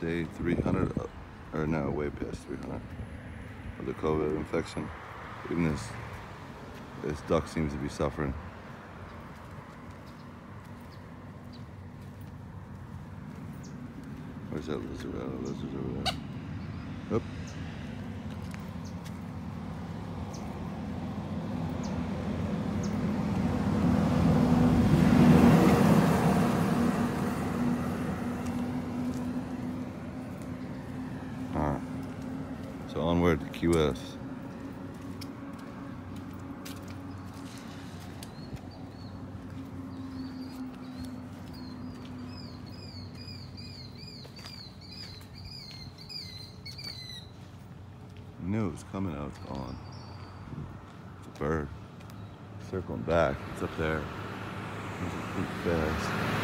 day 300, uh, or no, way past 300 of the COVID infection. Even this, this duck seems to be suffering. Where's that lizard? Oh, lizard's over there. Oop. So onward to QS. Was coming out. On. It's bird. Circling back. It's up there. It's.